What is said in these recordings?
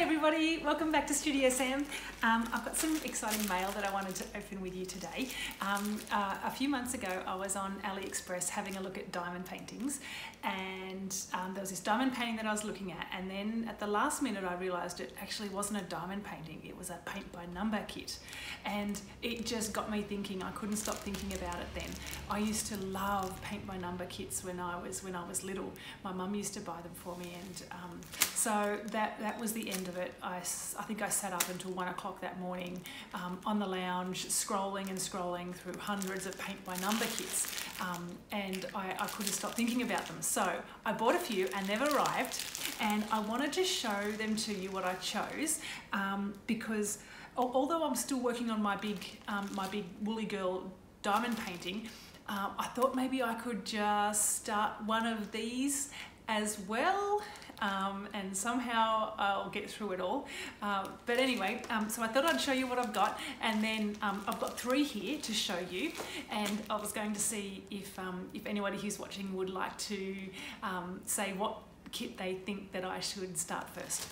everybody, welcome back to Studio Sam. Um, I've got some exciting mail that I wanted to open with you today. Um, uh, a few months ago, I was on AliExpress having a look at diamond paintings, and um, there was this diamond painting that I was looking at, and then at the last minute, I realised it actually wasn't a diamond painting, it was a paint by number kit. And it just got me thinking, I couldn't stop thinking about it then. I used to love paint by number kits when I was when I was little. My mum used to buy them for me, and um, so that, that was the end of it. I, I think I sat up until one o'clock that morning um, on the lounge, scrolling and scrolling through hundreds of paint by number kits, um, and I, I couldn't stop thinking about them. So I bought a few and they've arrived, and I wanted to show them to you what I chose um, because although I'm still working on my big, um, my big woolly girl diamond painting, um, I thought maybe I could just start one of these as well um, and somehow I'll get through it all. Uh, but anyway, um, so I thought I'd show you what I've got and then um, I've got three here to show you and I was going to see if, um, if anybody who's watching would like to um, say what kit they think that I should start first.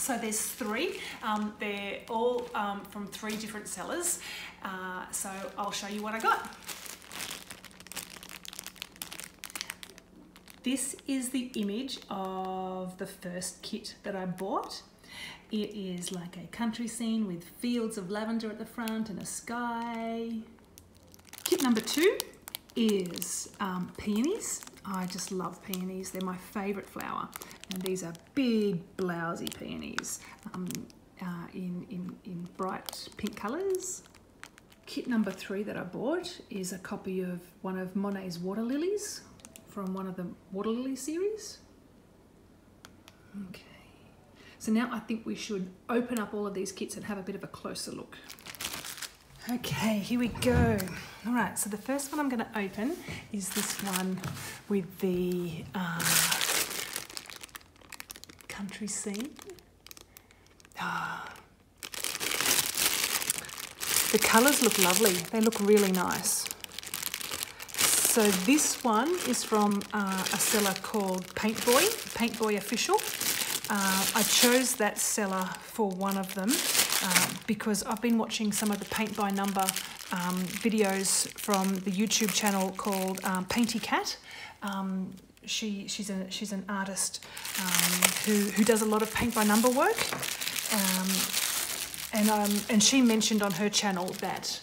So there's three. Um, they're all um, from three different sellers. Uh, so I'll show you what I got. This is the image of the first kit that I bought. It is like a country scene with fields of lavender at the front and a sky. Kit number two is um, peonies. I just love peonies. They're my favourite flower. And these are big, blousy peonies um, uh, in, in, in bright pink colours. Kit number three that I bought is a copy of one of Monet's water lilies from one of the water lily series. Okay, so now I think we should open up all of these kits and have a bit of a closer look. Okay, here we go. All right, so the first one I'm going to open is this one with the uh, country scene. Ah. The colours look lovely. They look really nice. So this one is from uh, a seller called Paint Boy, Paint Boy Official. Uh, I chose that seller for one of them uh, because I've been watching some of the paint by number um, videos from the YouTube channel called um, Painty Cat. Um, she, she's, a, she's an artist um, who, who does a lot of paint by number work. Um, and, um, and she mentioned on her channel that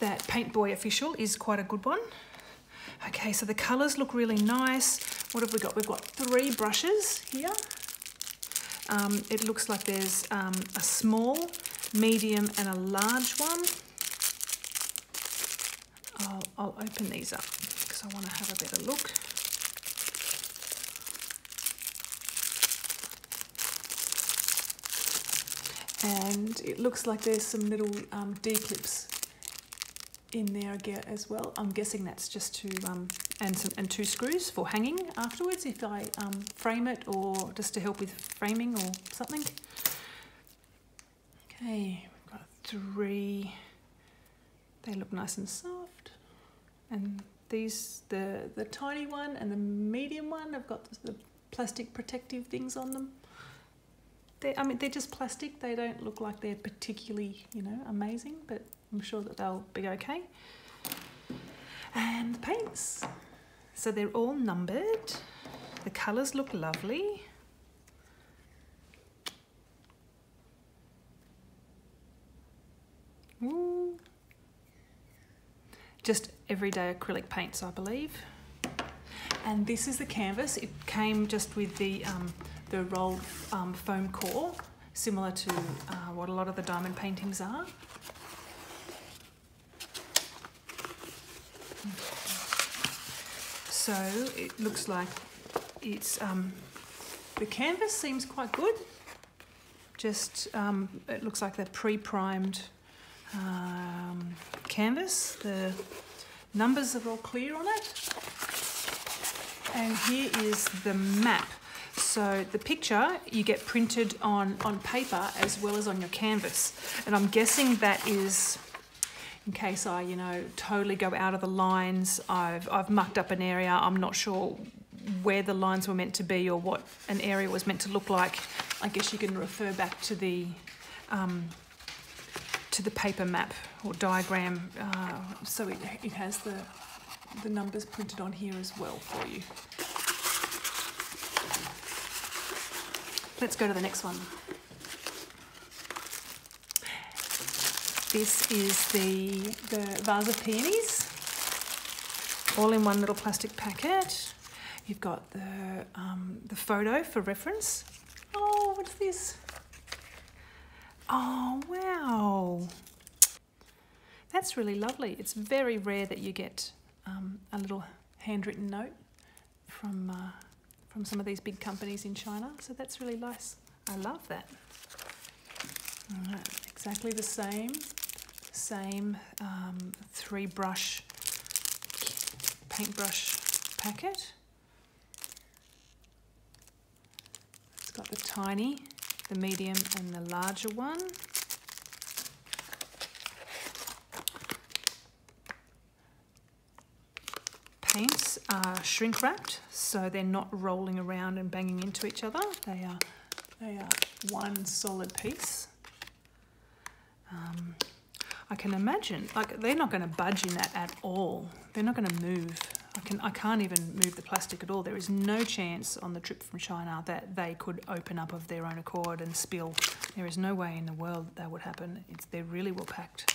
that Paint Boy Official is quite a good one. Okay, so the colours look really nice. What have we got? We've got three brushes here. Um, it looks like there's um, a small, medium and a large one. I'll, I'll open these up because I want to have a better look. And it looks like there's some little um, D-clips in there as well. I'm guessing that's just to, um, and, some, and two screws for hanging afterwards if I um, frame it or just to help with framing or something. Okay, we've got three. They look nice and soft. And these, the, the tiny one and the medium one, I've got the plastic protective things on them. They, I mean, they're just plastic. They don't look like they're particularly, you know, amazing, but I'm sure that they'll be okay. And the paints. So they're all numbered. The colours look lovely. Ooh. Just everyday acrylic paints, I believe. And this is the canvas. It came just with the, um, the rolled um, foam core, similar to uh, what a lot of the diamond paintings are. So it looks like it's, um, the canvas seems quite good. Just, um, it looks like the pre-primed um, canvas. The numbers are all clear on it. And here is the map. So the picture you get printed on, on paper as well as on your canvas. And I'm guessing that is in case I, you know, totally go out of the lines. I've, I've mucked up an area. I'm not sure where the lines were meant to be or what an area was meant to look like, I guess you can refer back to the um, to the paper map or diagram. Uh, so it, it has the the numbers printed on here as well for you. Let's go to the next one. This is the, the of peonies, all in one little plastic packet. You've got the, um, the photo for reference. Oh, what's this? Oh, wow. That's really lovely. It's very rare that you get um, a little handwritten note from, uh, from some of these big companies in China. So that's really nice. I love that. exactly the same same um, three brush paintbrush packet. It's got the tiny, the medium and the larger one. Paints are shrink wrapped so they're not rolling around and banging into each other. They are, they are one solid piece. Um, I can imagine, like they're not going to budge in that at all. They're not going to move. I can I can't even move the plastic at all. There is no chance on the trip from China that they could open up of their own accord and spill. There is no way in the world that that would happen. It's, they're really well packed.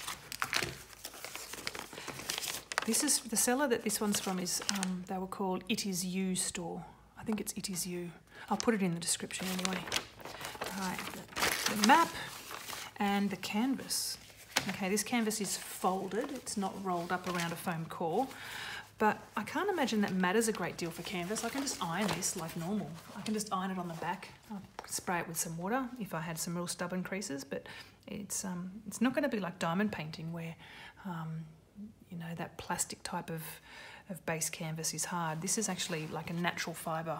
This is the seller that this one's from is um, they were called It Is You store. I think it's It Is You. I'll put it in the description anyway. All right, the, the map and the canvas. Okay, this canvas is folded, it's not rolled up around a foam core, but I can't imagine that matters a great deal for canvas. I can just iron this like normal. I can just iron it on the back, I'll spray it with some water if I had some real stubborn creases, but it's, um, it's not gonna be like diamond painting where, um, you know, that plastic type of, of base canvas is hard. This is actually like a natural fibre.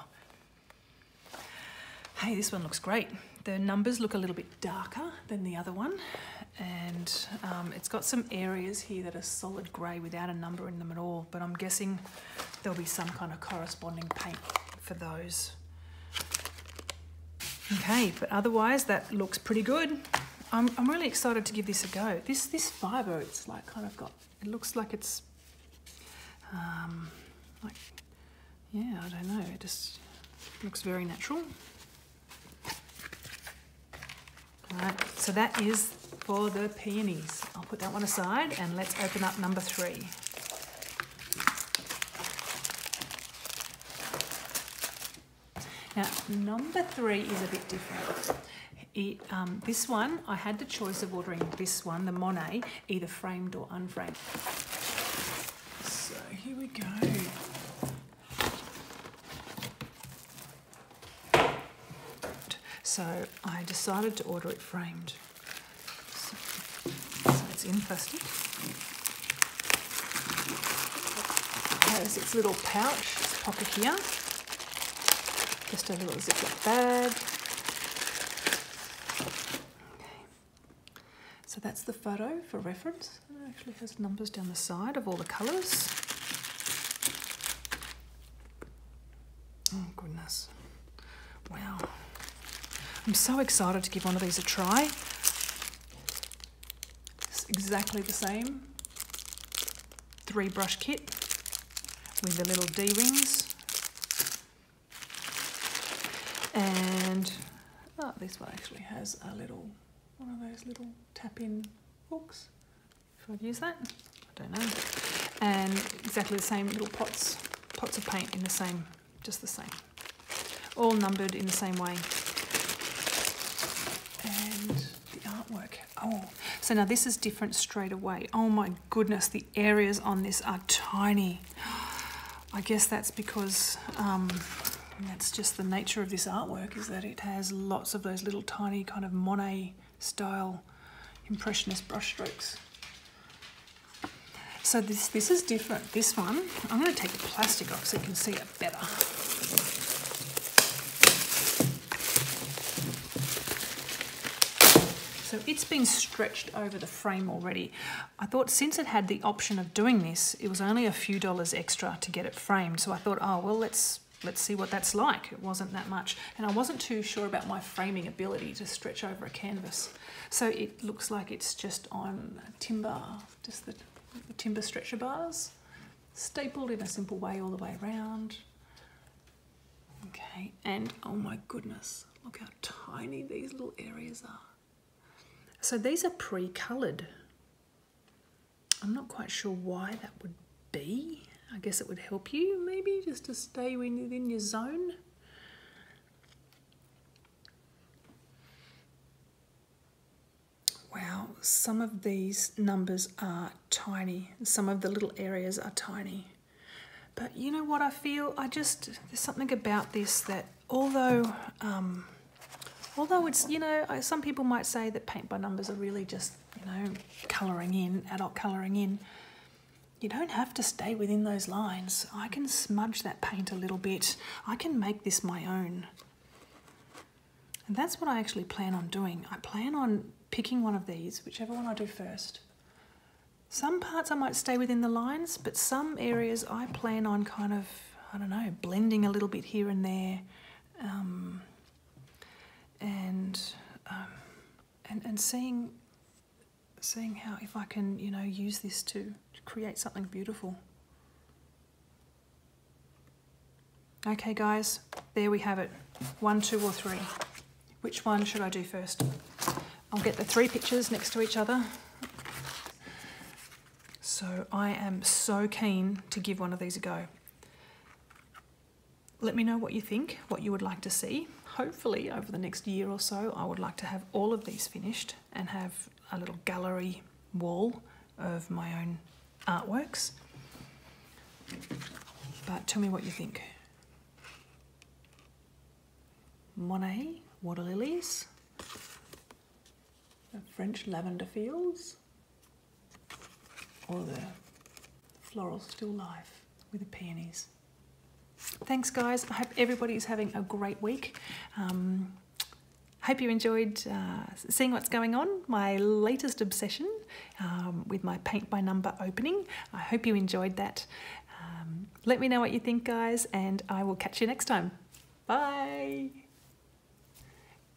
Hey, this one looks great. The numbers look a little bit darker than the other one and um, it's got some areas here that are solid grey without a number in them at all but I'm guessing there'll be some kind of corresponding paint for those. Okay, but otherwise that looks pretty good. I'm, I'm really excited to give this a go. This this fibre, it's like kind of got, it looks like it's, um, like, yeah, I don't know, it just looks very natural. All right, so that is for the peonies. I'll put that one aside and let's open up number three. Now, number three is a bit different. It, um, this one, I had the choice of ordering this one, the Monet, either framed or unframed. So here we go. So I decided to order it framed So, so it's in plastic. It has its little pouch, its pocket here. Just a little Ziploc bag. Okay. So that's the photo for reference. It actually has numbers down the side of all the colours. Oh goodness. Wow. I'm so excited to give one of these a try It's exactly the same. Three brush kit with the little D-rings. And oh, this one actually has a little, one of those little tap-in hooks. If I'd use that, I don't know. And exactly the same little pots, pots of paint in the same, just the same. All numbered in the same way. Oh, so now this is different straight away. Oh my goodness, the areas on this are tiny. I guess that's because um, that's just the nature of this artwork is that it has lots of those little tiny kind of Monet style impressionist brushstrokes. So this, this is different. This one, I'm going to take the plastic off so you can see it better. So it's been stretched over the frame already. I thought since it had the option of doing this, it was only a few dollars extra to get it framed. So I thought, oh, well, let's let's see what that's like. It wasn't that much. And I wasn't too sure about my framing ability to stretch over a canvas. So it looks like it's just on timber, just the, the timber stretcher bars, stapled in a simple way all the way around. Okay, and oh my goodness, look how tiny these little areas are. So these are pre-coloured. I'm not quite sure why that would be. I guess it would help you maybe just to stay within your zone. Wow, some of these numbers are tiny. Some of the little areas are tiny. But you know what I feel? I just, there's something about this that although, um, although it's, you know, some people might say that paint by numbers are really just, you know, colouring in, adult colouring in. You don't have to stay within those lines. I can smudge that paint a little bit. I can make this my own. And that's what I actually plan on doing. I plan on picking one of these, whichever one I do first. Some parts I might stay within the lines, but some areas I plan on kind of, I don't know, blending a little bit here and there. Um, and, um, and, and seeing, seeing how, if I can, you know, use this to create something beautiful. Okay guys, there we have it. One, two or three. Which one should I do first? I'll get the three pictures next to each other. So I am so keen to give one of these a go. Let me know what you think, what you would like to see. Hopefully over the next year or so, I would like to have all of these finished and have a little gallery wall of my own artworks. But tell me what you think. Monet, water lilies, French lavender fields, or the floral still life with the peonies. Thanks guys, I hope everybody's having a great week. Um, Hope you enjoyed uh, seeing what's going on, my latest obsession um, with my paint by number opening. I hope you enjoyed that. Um, let me know what you think, guys, and I will catch you next time. Bye.